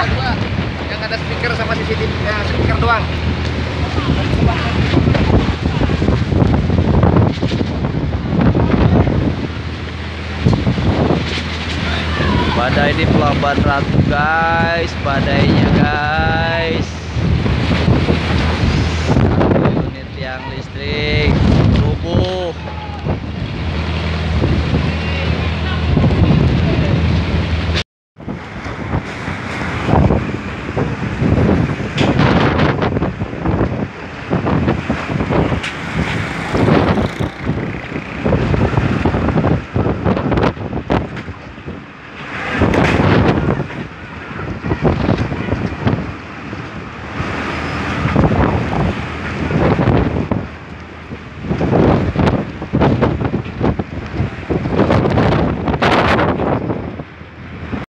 yang ada speaker sama CCTV ya, speaker doang. Badai di Pelabuhan Ratu guys, badainya guys. Satu unit yang listrik.